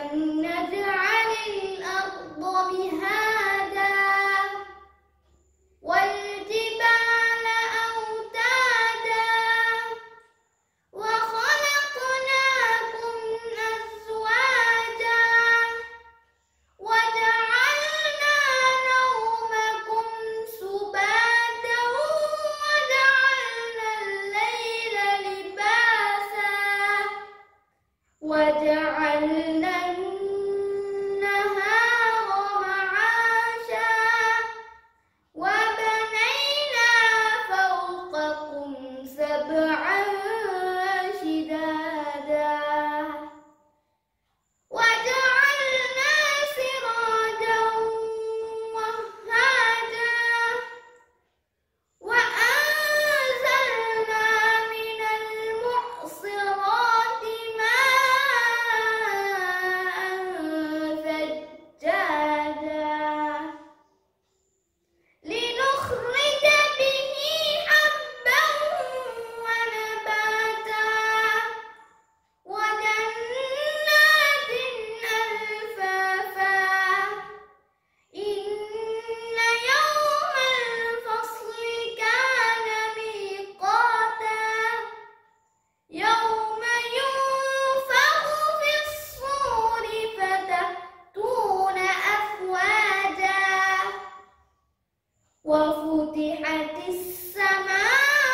ألم نجعل الأرض مهادا والجبال أوتادا وخلقناكم أزواجا وجعلنا نومكم سباتا وجعلنا الليل لباسا وجعلنا وفتحت السماء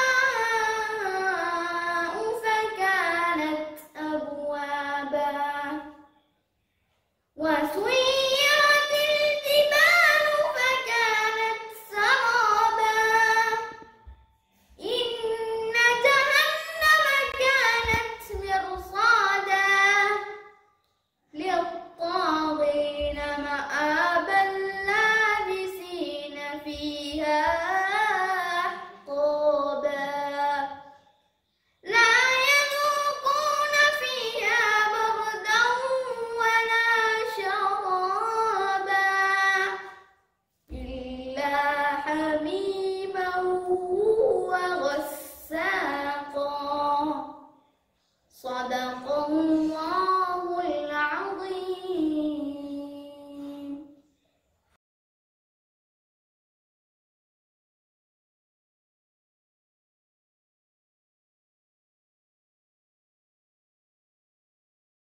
Me.